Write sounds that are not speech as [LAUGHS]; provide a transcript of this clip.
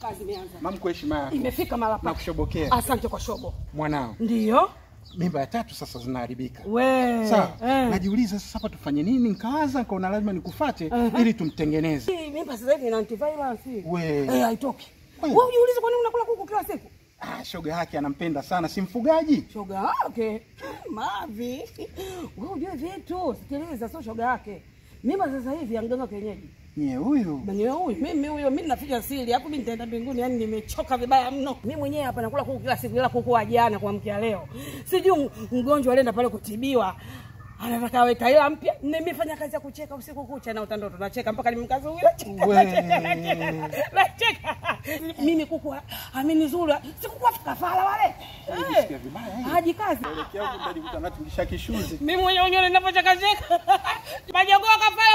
Kazi imeanza. Mama, kwa heshima yako Imefika mara pa. nakushobokea Asante kwa shobo. mwanao, Ndio. mimba ya tatu sasa zinaharibika. We. Sawa, Eh. najiuliza sasa hapa tufanye nini? Nikaanza nikaona lazima nikufate Aha. ili tumtengeneze. Hii mimba sasa hivi ina antivirus. We. Eh, haitoki. Wewe ujiulize kwa nini unakula kuku kila siku? Ah, shoga yake anampenda sana, si mfugaji? Shoga yake. [LAUGHS] Mavi. [LAUGHS] Wewe ujue vitu. Sikiliza, sio shoga yake. Mimba sasa hivi ya mganga kienyeji. Nye huyu Mwenyewe huyu mimi huyo mimi naficha siri. Hapo mimi nitaenda mbinguni yani nimechoka vibaya mno. Mimi mwenyewe hapa nakula kuku kila siku ila kuku wa jana kuamkia leo. Sijui mgonjwa alienda pale kutibiwa. Anataka awe taila mpya. Nimefanya kazi ya kucheka usiku kucha na utandoto nacheka mpaka nimkaza huyo Nacheka. Mimi kuku amini Si kuku wa kafara wale. Eh? Haji kazi. Mimi mwenyewe ninapocheka cheka [LAUGHS] Majogoa kafara